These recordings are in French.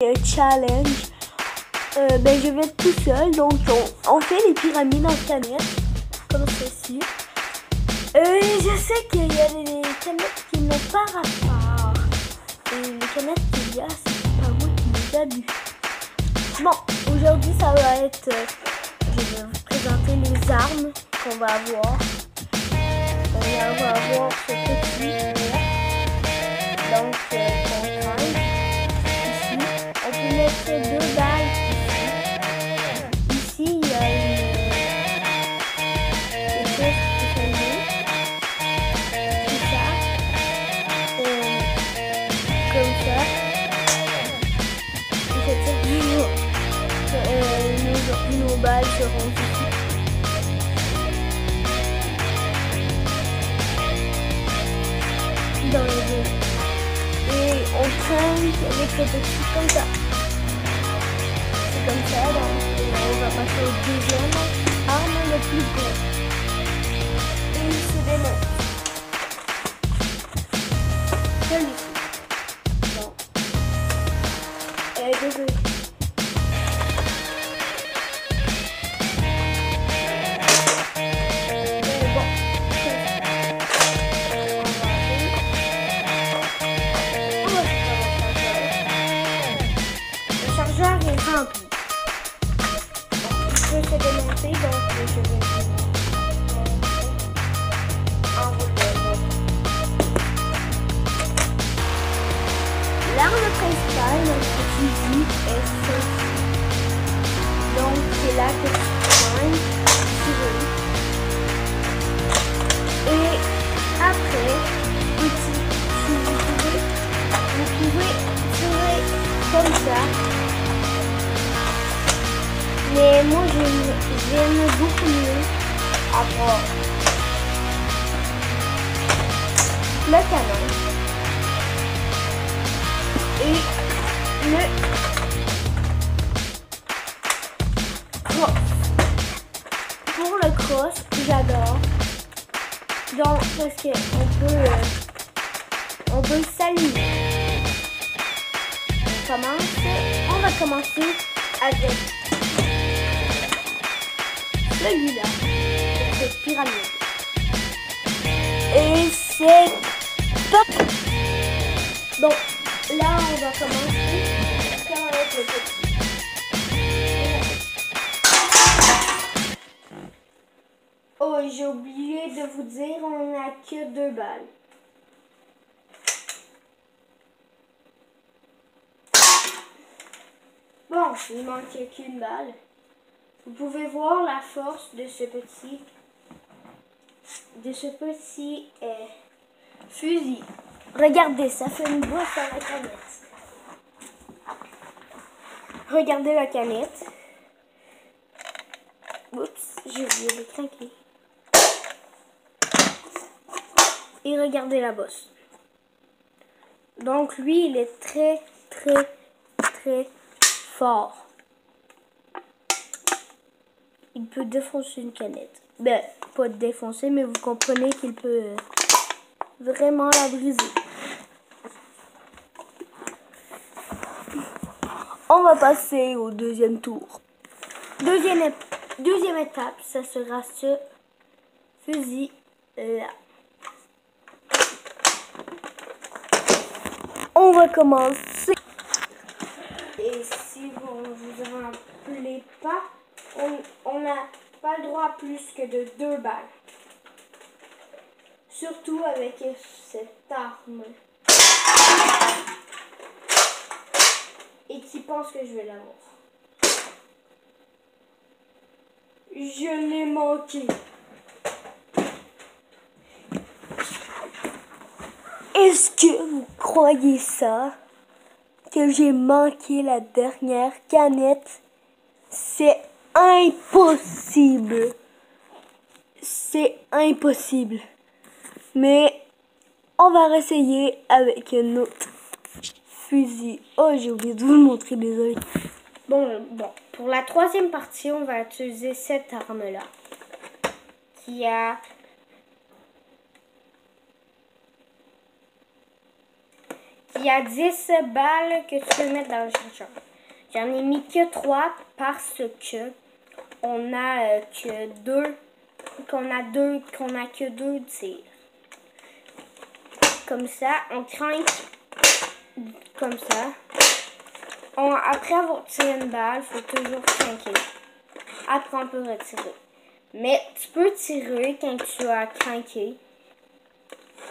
euh, challenge. Euh, ben, je vais être tout seul. Donc, on, fait les pyramides en canettes. Comme ceci. Euh, je sais qu'il y a des canettes qui n'ont pas rapport. Et les canettes qu'il y a, c'est pas moi qui les abuse. Bon, aujourd'hui, ça va être. euh, je vais vous présenter les armes qu'on va avoir. On va avoir ce petit. Donc, balles seront ici. Dans les deux. Et on traîne avec le petit comme ça. C'est comme ça, et on va passer au deuxième Veux. Et après, si vous pouvez, vous pouvez tirer comme ça. Mais moi, j'aime beaucoup mieux avoir le canon et le parce qu'on peut, euh, on peut s'aligner. On commence. On va commencer avec celui-là, cette pyramide. Et c'est top. Donc, là, on va commencer comme avec le petit. Oh, j'ai oublié de vous dire, on n'a que deux balles. Bon, il manque qu'une balle. Vous pouvez voir la force de ce petit, de ce petit euh, fusil. Regardez, ça fait une bosse à la canette. Regardez la canette. Oups, j'ai oublié de craquer. Regardez la bosse. Donc lui, il est très, très, très fort. Il peut défoncer une canette. Ben, pas défoncer, mais vous comprenez qu'il peut euh, vraiment la briser. On va passer au deuxième tour. Deuxième, deuxième étape, ça sera ce fusil On va commencer. Et si vous ne vous rappelez pas, on- on n'a pas le droit à plus que de deux balles. Surtout avec cette arme. Et qui pense que je vais l'avoir? Je l'ai manqué. Est-ce que vous croyez ça? Que j'ai manqué la dernière canette? C'est impossible. C'est impossible. Mais on va réessayer avec un autre fusil. Oh, j'ai oublié de vous le montrer, désolé. Bon, bon, pour la troisième partie, on va utiliser cette arme-là. Qui a il y a 10 balles que tu peux mettre dans le chargeur. J'en ai mis que 3 parce que on a euh, que deux qu'on a deux qu'on a que deux tirs. Comme ça, on craint comme ça. Après avoir tiré une balle, faut toujours craquer. Après, on peut retirer. Mais tu peux tirer quand tu as craqué.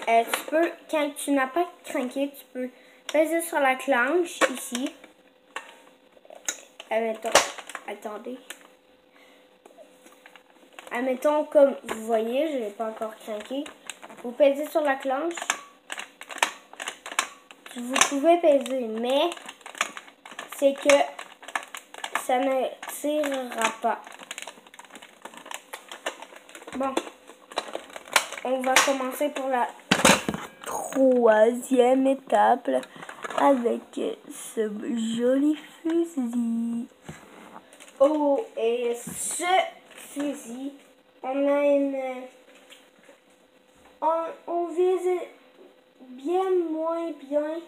Euh, tu peux, quand tu n'as pas craqué, tu peux peser sur la clenche ici. Admettons, attendez. Admettons, comme vous voyez, je n'ai pas encore craqué. Vous pesez sur la clenche. Vous pouvez peser, mais c'est que ça ne tirera pas. Bon, on va commencer pour la troisième étape avec ce joli fusil. Oh, et ce fusil, on a une... On, vise bien moins bien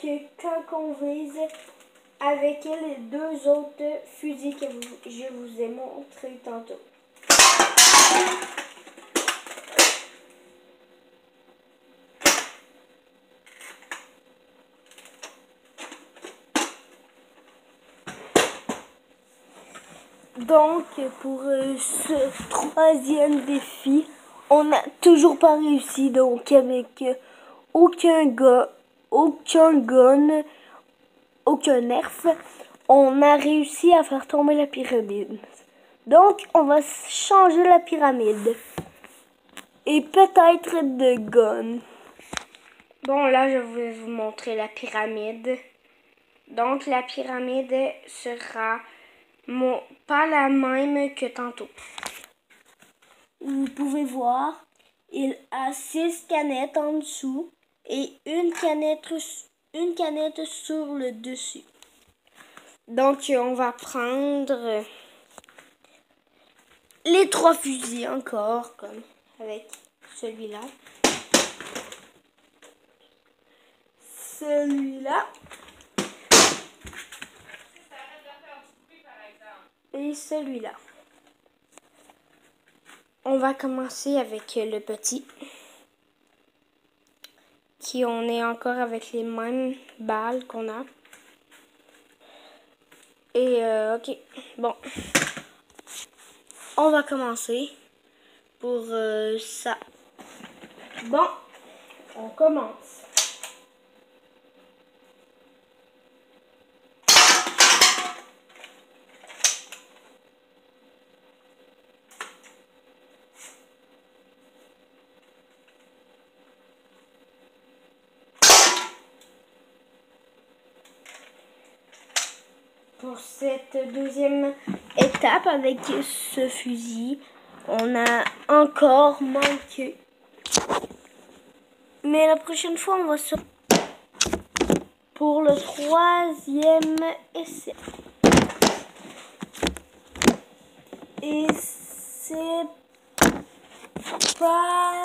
que quand on vise avec les deux autres fusils que je vous ai montré tantôt. Donc, pour euh, ce troisième défi, on n'a toujours pas réussi. Donc, avec euh, aucun gars, aucun gun, aucun nerf, on a réussi à faire tomber la pyramide. Donc, on va changer la pyramide. Et peut-être de gun. Bon, là, je vais vous montrer la pyramide. Donc, la pyramide sera pas la même que tantôt. Vous pouvez voir, il a six canettes en dessous et une canette, une canette sur le dessus. Donc, on va prendre les trois fusils encore, comme avec celui-là. Celui-là. Et celui-là. On va commencer avec le petit. Qui on est encore avec les mêmes balles qu'on a. Et euh, ok, bon. On va commencer pour euh, ça. Bon, on commence. Cette deuxième étape avec ce fusil. On a encore manqué. Mais la prochaine fois, on va se... Pour le troisième essai. Et c'est pas...